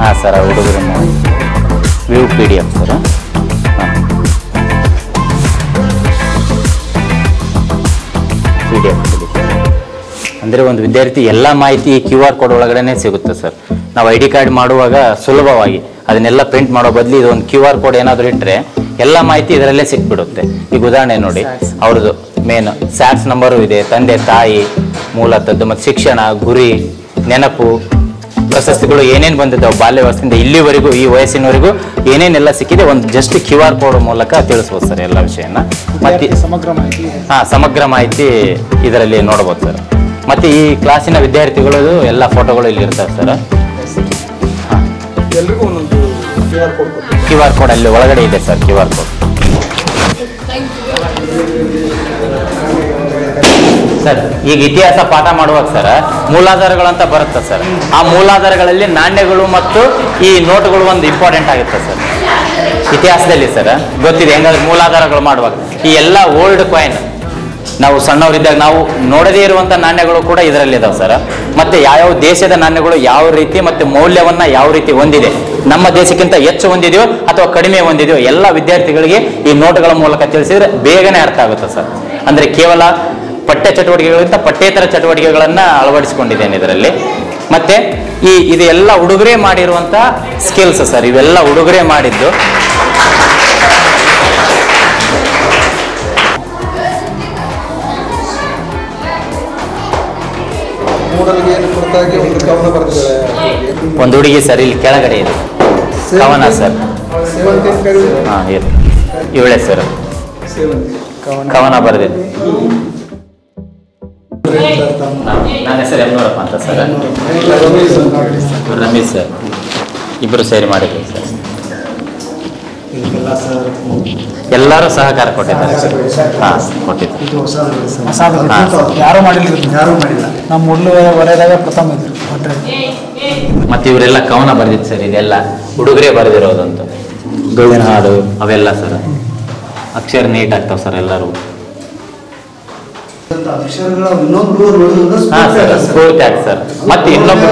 ಹಾಂ, ಸರ್ ಹುಡುಗರ view P D F sir. ಹಾಂ. ಪಿ ಡಿ ಎಫ್ ಅಂದರೆ ಒಂದು ವಿದ್ಯಾರ್ಥಿ ಎಲ್ಲ ಮಾಹಿತಿ ಕ್ಯೂ ಆರ್ ಕೋಡ್ ಒಳಗಡೆನೆ ಸಿಗುತ್ತೆ, ಸರ್. ನಾವು ಐ ಡಿ ಕಾರ್ಡ್ ಮಾಡುವಾಗ ಸುಲಭವಾಗಿ ಅದನ್ನೆಲ್ಲ ಪ್ರಿಂಟ್ ಮಾಡೋ ಬದಲು ಇದೊಂದು ಕ್ಯೂ ಆರ್ ಕೋಡ್ ಏನಾದರೂ ಇಟ್ಟರೆ ಎಲ್ಲ ಮಾಹಿತಿ ಇದರಲ್ಲೇ ಸಿಕ್ಬಿಡುತ್ತೆ. ಈಗ ಉದಾಹರಣೆ ನೋಡಿ, ಅವ್ರದ್ದು ಮೇನ್ ಸ್ಯಾಟ್ಸ್ ನಂಬರು ಇದೆ, ತಂದೆ, ತಾಯಿ ಮೂಲತದ್ದು ಮತ್ತು ಶಿಕ್ಷಣ, ಗುರಿ, ನೆನಪು ಪ್ರಶಸ್ತಿಗಳು ಏನೇನು ಬಂದಿದ್ದಾವೆ ಬಾಲ್ಯ ವ್ಯವಸ್ಥೆಯಿಂದ ಇಲ್ಲಿವರೆಗೂ ಈ ವಯಸ್ಸಿನವರೆಗೂ ಏನೇನೆಲ್ಲ ಸಿಕ್ಕಿದೆ ಒಂದು ಜಸ್ಟ್ ಕ್ಯೂ ಆರ್ ಕೋಡ್ ಮೂಲಕ ತಿಳಿಸ್ಬೋದು ಸರ್ ಎಲ್ಲ ವಿಷಯನ. ಮತ್ತೆ ಸಮಗ್ರ ಮಾಹಿತಿ ಹಾಂ ಸಮಗ್ರ ಮಾಹಿತಿ ಇದರಲ್ಲಿ ನೋಡ್ಬೋದು ಸರ್. ಮತ್ತೆ ಈ ಕ್ಲಾಸಿನ ವಿದ್ಯಾರ್ಥಿಗಳದು ಎಲ್ಲ ಫೋಟೋಗಳು ಇಲ್ಲಿ ಇರ್ತವೆ ಸರ್. ಕ್ಯೂ ಆರ್ ಕೋಡ್ ಅಲ್ಲಿ ಒಳಗಡೆ ಇದೆ sir Q R code sir, ಈಗ ಇತಿಹಾಸ ಪಾಠ ಮಾಡುವಾಗ ಸರ್ ಅಂತ ಬರುತ್ತೆ ಸರ್. ಆ ಮೂಲಾಧಾರಗಳಲ್ಲಿ ನಾಣ್ಯಗಳು ಮತ್ತು ಈ ನೋಟುಗಳು ಒಂದು ಇಂಪಾರ್ಟೆಂಟ್ ಆಗುತ್ತೆ ಸರ್. ಇತಿಹಾಸದಲ್ಲಿ ಸರ್, ಗೊತ್ತಿದೆ, ಹೆಂಗಾದ್ರೆ ಮೂಲಾಧಾರಗಳು ಮಾಡುವಾಗ. ಈ ಎಲ್ಲ ಓಲ್ಡ್ ಕಾಯಿನ್ ನಾವು ಸಣ್ಣವರಿದ್ದಾಗ ನಾವು ನೋಡದೇ ಇರುವಂಥ ನಾಣ್ಯಗಳು ಕೂಡ ಇದರಲ್ಲಿ ಇದಾವೆ ಸರ್. ಮತ್ತೆ ಯಾವ್ಯಾವ ದೇಶದ ನಾಣ್ಯಗಳು ಯಾವ ರೀತಿ ಮತ್ತೆ ಮೌಲ್ಯವನ್ನ ಯಾವ ರೀತಿ ಹೊಂದಿದೆ, ನಮ್ಮ ದೇಶಕ್ಕಿಂತ ಹೆಚ್ಚು ಹೊಂದಿದೆಯೋ ಅಥವಾ ಕಡಿಮೆ ಹೊಂದಿದೆಯೋ ಎಲ್ಲ ವಿದ್ಯಾರ್ಥಿಗಳಿಗೆ ಈ ನೋಟುಗಳ ಮೂಲಕ ತಿಳಿಸಿದ್ರೆ ಬೇಗನೆ ಅರ್ಥ ಆಗುತ್ತೆ ಸರ್. ಅಂದ್ರೆ ಕೇವಲ ಪಠ್ಯ ಚಟುವಟಿಕೆಗಳಿಂದ ಪಠ್ಯೇತರ ಚಟುವಟಿಕೆಗಳನ್ನು ಅಳವಡಿಸಿಕೊಂಡಿದ್ದೇನೆ ಇದರಲ್ಲಿ. ಮತ್ತೆ ಈ ಇದೆಲ್ಲ ಉಡುಗೊರೆ ಮಾಡಿರುವಂಥ ಮಾಡಿರುವಂತ ಸ್ಕಿಲ್ಸ್ ಸರ್ ಇವೆಲ್ಲ ಉಡುಗೊರೆ ಮಾಡಿದ್ದು. ಒಂದು ಹುಡುಗಿ ಸರ್ ಇಲ್ಲಿ ಕೆಳಗಡೆ ಇದೆ. ಕವನ ಸರ್ ಹಾಂ ಇವಳೆ ಸರ್ ಕವನ ಕವನ ಬರೆದಿದ್ದು. ನನ್ನ ಹೆಸರು ಎಮ್ನೂರಪ್ಪ ಅಂತ ಸರ್. ರಮೇಶ್ ಅಂತ ಸರ್. ಇವ್ರು ರಮೇಶ್ ಸರ್ ಇಬ್ಬರು ಸೇರಿ. ಮಾಡಿದ್ರು ಸರ್ ಎಲ್ಲಾರು ಸರ್ ಎಲ್ಲರೂ ಸಹಕಾರ ಕೊಟ್ಟಿದ್ದಾರೆ ಸರ್. ಹಾಂ ಕೊಟ್ಟಿದ್ದಾರೆ. ಯಾರು ಮಾಡಿಲ್ಲ. ಯಾರೂ ಮಾಡಿಲ್ಲ? ನಮ್ಮ ವಲಯದಾಗ ಪ್ರಥಮ ಇದ್ರು. ಮತ್ತೆ ಇವರೆಲ್ಲ ಕವನ ಬರೆದಿತ್ತು ಸರ್ ಇದೆಲ್ಲ ಹುಡುಗರೇ ಬರೆದಿರೋದಂತ. ಗೋವಿನ ಹಾಡು ಅವೆಲ್ಲ ಸರ್. ಅಕ್ಷರ ನೀಟ್ ಆಗ್ತಾವೆ ಸರ್ ಎಲ್ಲರೂ. ಅಕ್ಷರಗಳ ಸರ್ ಮತ್ತೆ ಇನ್ನೊಬ್ರು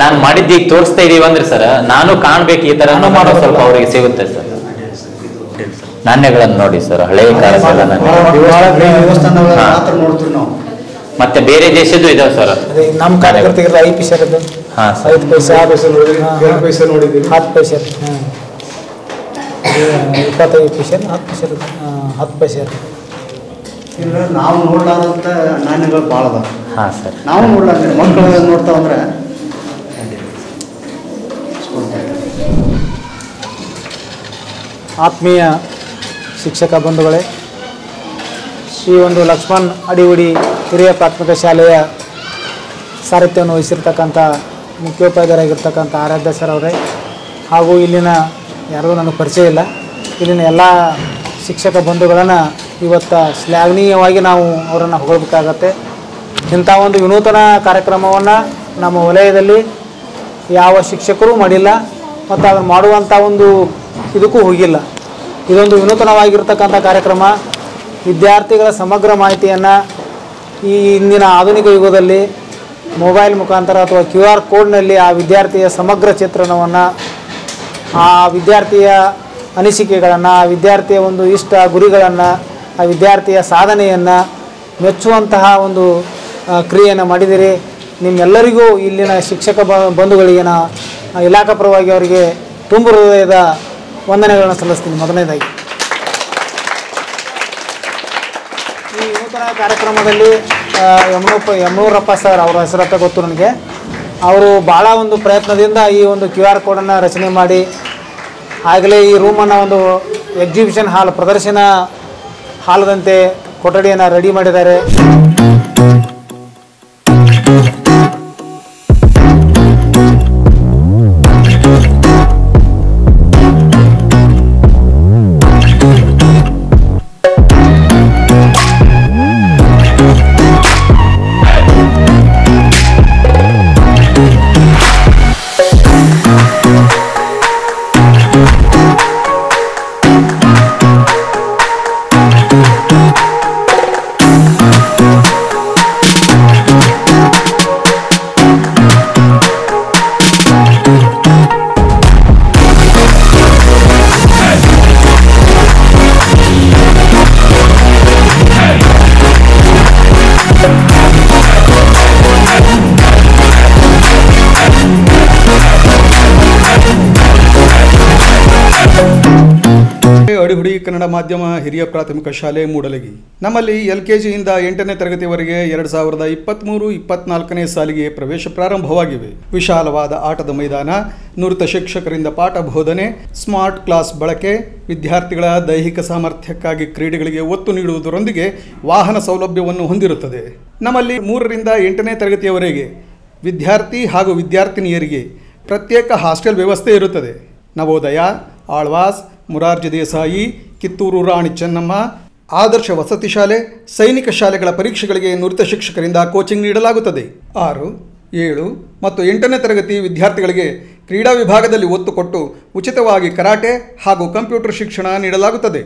ನಾನು ಮಾಡಿದ್ದು ಈಗ ತೋರಿಸ್ತಾ ಇದೀವಿ ಅಂದ್ರೆ ಸರ್ ನಾನು ಕಾಣ್ಬೇಕು ಈ ತರ ಮಾಡೋ ಸ್ವಲ್ಪ ಅವರಿಗೆ ಸಿಗುತ್ತೆ ಸರ್ ನಾಣ್ಯಗಳನ್ನು ನೋಡಿ ಸರ್ ಹಳೆಯ ಕಾಲದ ಮತ್ತೆ ಬೇರೆ ದೇಶದ್ದು ಇದಾವೆ ಸರ್ ಅದೇ ನಮ್ಮ ಕಾರ್ಯಕರ್ತರಿಗೆ ಐದು ಪೈಸೆ ಹಾ ಸರ್ ಐದು ಪೈಸೆ. ಆರು ಪೈಸೆ ನೋಡಿದ್ವಿ, ಎರಡು ಪೈಸೆ ನೋಡಿದ್ದೀವಿ. ಹತ್ತು ಪೈಸೆ ಹಾಂ. ಇಪ್ಪತ್ತೈದು ಪೈಸೆ ಹತ್ತು ಪೈಸೆ ಹತ್ತು ಪೈಸೆ ಇಲ್ಲ ನಾವು ನೋಡ್ಲಾದಂತ ನಾಣ್ಯಗಳು ಭಾಳ ಅದಾವ. ಹಾ ಸರ್. ನಾವು ನೋಡ್ಲಾರ ಮಕ್ಕಳು ನೋಡ್ತಾವಂದ್ರೆ ಆತ್ಮೀಯ ಶಿಕ್ಷಕ ಬಂಧುಗಳೇ ಈ ಒಂದು ಲಕ್ಷ್ಮಣ್ ಅಡಿಗುಡಿ ಹಿರಿಯ ಪ್ರಾಥಮಿಕ ಶಾಲೆಯ ಸಾರಥ್ಯವನ್ನು ವಹಿಸಿರ್ತಕ್ಕಂಥ ಮುಖ್ಯೋಪಾಧ್ಯಾಯರಾಗಿರ್ತಕ್ಕಂಥ ಆರಾಧ್ಯ ಸರ್ ಅವರೇ. ಹಾಗೂ ಇಲ್ಲಿನ ಯಾರಿಗೂ ನನಗೆ ಪರಿಚಯ ಇಲ್ಲ. ಇಲ್ಲಿನ ಎಲ್ಲ ಶಿಕ್ಷಕ ಬಂಧುಗಳನ್ನು ಇವತ್ತು ಶ್ಲಾಘನೀಯವಾಗಿ ನಾವು ಅವರನ್ನು ಹೊಗಳಬೇಕಾಗತ್ತೆ. ಇಂಥ ಒಂದು ವಿನೂತನ ಕಾರ್ಯಕ್ರಮವನ್ನು ನಮ್ಮ ವಲಯದಲ್ಲಿ ಯಾವ ಶಿಕ್ಷಕರು ಮಾಡಿಲ್ಲ, ಮತ್ತು ಅದನ್ನು ಮಾಡುವಂಥ ಒಂದು ಇದಕ್ಕೂ ಹೋಗಿಲ್ಲ. ಇದೊಂದು ವಿನೂತನವಾಗಿರ್ತಕ್ಕಂಥ ಕಾರ್ಯಕ್ರಮ. ವಿದ್ಯಾರ್ಥಿಗಳ ಸಮಗ್ರ ಮಾಹಿತಿಯನ್ನು ಈ ಇಂದಿನ ಆಧುನಿಕ ಯುಗದಲ್ಲಿ ಮೊಬೈಲ್ ಮುಖಾಂತರ ಅಥವಾ ಕ್ಯೂ ಆರ್ ಕೋಡ್ನಲ್ಲಿ ಆ ವಿದ್ಯಾರ್ಥಿಯ ಸಮಗ್ರ ಚಿತ್ರಣವನ್ನು, ಆ ವಿದ್ಯಾರ್ಥಿಯ ಅನಿಸಿಕೆಗಳನ್ನು, ಆ ವಿದ್ಯಾರ್ಥಿಯ ಒಂದು ಇಷ್ಟ ಗುರಿಗಳನ್ನು ಆ ವಿದ್ಯಾರ್ಥಿಯ ಸಾಧನೆಯನ್ನು ಮೆಚ್ಚುವಂತಹ ಒಂದು ಕ್ರಿಯೆಯನ್ನು ಮಾಡಿದಿರಿ. ನಿಮ್ಮೆಲ್ಲರಿಗೂ ಇಲ್ಲಿನ ಶಿಕ್ಷಕ ಬಂಧುಗಳಿಗೆ ನಾ ಇಲಾಖಾ ಪರವಾಗಿ ಅವರಿಗೆ ತುಂಬ ಹೃದಯದ ವಂದನೆಗಳನ್ನು ಸಲ್ಲಿಸ್ತೀನಿ. ಮೊದಲನೇದಾಗಿ, ಈ ನೂತನ ಕಾರ್ಯಕ್ರಮದಲ್ಲಿ ಯಮನೂಪ, ಯಮನೂರಪ್ಪ ಸರ್ ಅವರ ಹೆಸರತ್ತ ಗೊತ್ತು ನನಗೆ. ಅವರು ಭಾಳ ಒಂದು ಪ್ರಯತ್ನದಿಂದ ಈ ಒಂದು ಕ್ಯೂ ಆರ್ ಕೋಡನ್ನು ರಚನೆ ಮಾಡಿ, ಆಗಲೇ ಈ ರೂಮನ್ನು ಒಂದು ಎಕ್ಸಿಬಿಷನ್ ಹಾಲ್ ಪ್ರದರ್ಶನ ಹಾಲದಂತೆ ಕೊಠಡಿಯನ್ನು ರೆಡಿ ಮಾಡಿದ್ದಾರೆ. ಕನ್ನಡ ಮಾಧ್ಯಮ ಹಿರಿಯ ಪ್ರಾಥಮಿಕ ಶಾಲೆ ಮೂಡಲಗಿ. ನಮ್ಮಲ್ಲಿ ಎಲ್ ಕೆ ಜಿಯಿಂದ ಎಂಟನೇ ತರಗತಿವರೆಗೆ ಎರಡು ಸಾವಿರದ ಇಪ್ಪತ್ತ್ಮೂರು ಇಪ್ಪತ್ನಾಲ್ಕನೇ ಸಾಲಿಗೆ ಪ್ರವೇಶ ಪ್ರಾರಂಭವಾಗಿವೆ. ವಿಶಾಲವಾದ ಆಟದ ಮೈದಾನ ನುರಿತ ಶಿಕ್ಷಕರಿಂದ ಪಾಠ ಬೋಧನೆ, ಸ್ಮಾರ್ಟ್ ಕ್ಲಾಸ್ ಬಳಕೆ, ವಿದ್ಯಾರ್ಥಿಗಳ ದೈಹಿಕ ಸಾಮರ್ಥ್ಯಕ್ಕಾಗಿ ಕ್ರೀಡೆಗಳಿಗೆ ಒತ್ತು ನೀಡುವುದರೊಂದಿಗೆ ವಾಹನ ಸೌಲಭ್ಯವನ್ನು ಹೊಂದಿರುತ್ತದೆ. ನಮ್ಮಲ್ಲಿ ಮೂರರಿಂದ ಎಂಟನೇ ತರಗತಿಯವರೆಗೆ ವಿದ್ಯಾರ್ಥಿ ಹಾಗೂ ವಿದ್ಯಾರ್ಥಿನಿಯರಿಗೆ ಪ್ರತ್ಯೇಕ ಹಾಸ್ಟೆಲ್ ವ್ಯವಸ್ಥೆ ಇರುತ್ತದೆ. ನವೋದಯ, ಆಳ್ವಾಸ್, ಮುರಾರ್ಜಿ ದೇಸಾಯಿ ಕಿತ್ತೂರು ರಾಣಿ ಚೆನ್ನಮ್ಮ, ಆದರ್ಶ ವಸತಿ ಶಾಲೆ, ಸೈನಿಕ ಶಾಲೆಗಳ ಪರೀಕ್ಷೆಗಳಿಗೆ ನುರಿತ ಶಿಕ್ಷಕರಿಂದ ಕೋಚಿಂಗ್ ನೀಡಲಾಗುತ್ತದೆ. ಆರು, ಏಳು ಮತ್ತು ಎಂಟನೇ ತರಗತಿ ವಿದ್ಯಾರ್ಥಿಗಳಿಗೆ ಕ್ರೀಡಾ ವಿಭಾಗದಲ್ಲಿ ಒತ್ತು ಕೊಟ್ಟು ಉಚಿತವಾಗಿ ಕರಾಟೆ ಹಾಗೂ ಕಂಪ್ಯೂಟರ್ ಶಿಕ್ಷಣ ನೀಡಲಾಗುತ್ತದೆ.